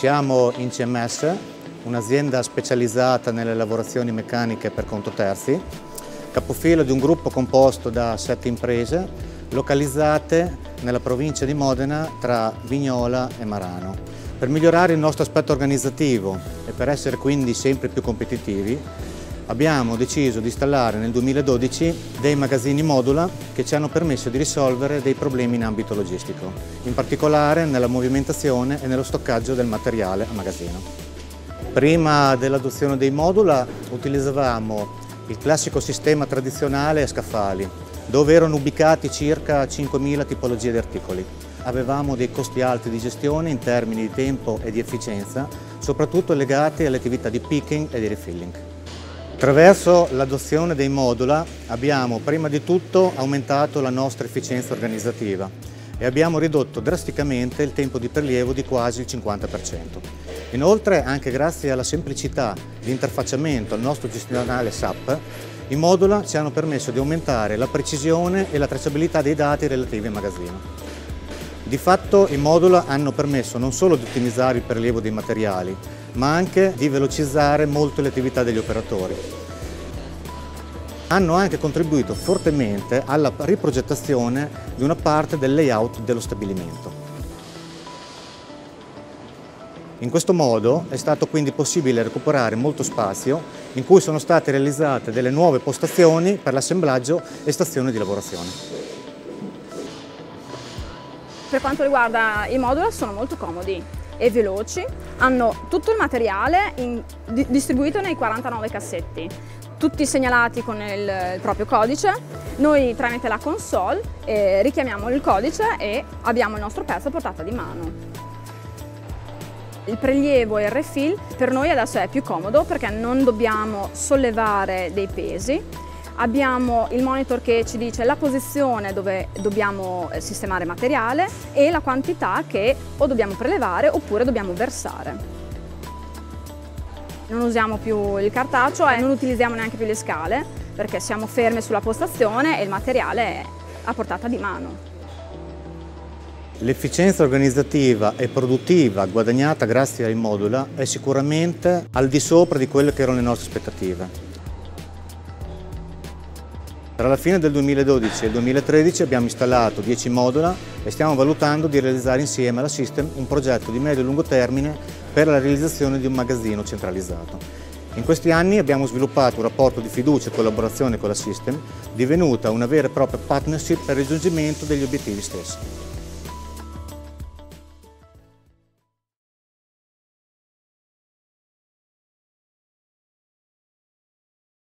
Siamo in CMS, un'azienda specializzata nelle lavorazioni meccaniche per conto terzi, capofilo di un gruppo composto da sette imprese localizzate nella provincia di Modena tra Vignola e Marano. Per migliorare il nostro aspetto organizzativo e per essere quindi sempre più competitivi abbiamo deciso di installare nel 2012 dei magazzini modula che ci hanno permesso di risolvere dei problemi in ambito logistico, in particolare nella movimentazione e nello stoccaggio del materiale a magazzino. Prima dell'adozione dei modula utilizzavamo il classico sistema tradizionale a scaffali, dove erano ubicati circa 5.000 tipologie di articoli. Avevamo dei costi alti di gestione in termini di tempo e di efficienza, soprattutto legati alle attività di picking e di refilling. Attraverso l'adozione dei modula abbiamo prima di tutto aumentato la nostra efficienza organizzativa e abbiamo ridotto drasticamente il tempo di prelievo di quasi il 50%. Inoltre, anche grazie alla semplicità di interfacciamento al nostro gestionale SAP, i modula ci hanno permesso di aumentare la precisione e la tracciabilità dei dati relativi al magazzino. Di fatto i modula hanno permesso non solo di ottimizzare il prelievo dei materiali, ma anche di velocizzare molto le attività degli operatori. Hanno anche contribuito fortemente alla riprogettazione di una parte del layout dello stabilimento. In questo modo è stato quindi possibile recuperare molto spazio in cui sono state realizzate delle nuove postazioni per l'assemblaggio e stazioni di lavorazione. Per quanto riguarda i moduli sono molto comodi, e veloci, hanno tutto il materiale in, di, distribuito nei 49 cassetti, tutti segnalati con il, il, proprio codice. Noi tramite la console eh, richiamiamo il codice e abbiamo il nostro pezzo a portata di mano. Il prelievo e il refill per noi adesso è più comodo perché non dobbiamo sollevare dei pesi, Abbiamo il monitor che ci dice la posizione dove dobbiamo eh, sistemare materiale e la quantità che o dobbiamo prelevare oppure dobbiamo versare. Non usiamo più il cartaceo e non utilizziamo neanche più le scale perché siamo fermi sulla postazione e il materiale è a portata di mano. L'efficienza organizzativa e produttiva guadagnata grazie ai modula è sicuramente al di sopra di quelle che erano le nostre aspettative. Tra la fine del 2012 e il 2013 abbiamo installato 10 modula e stiamo valutando di realizzare insieme alla System un progetto di medio e lungo termine per la realizzazione di un magazzino centralizzato. In questi anni abbiamo sviluppato un rapporto di fiducia e collaborazione con la System, divenuta una vera e propria partnership per il raggiungimento degli obiettivi stessi.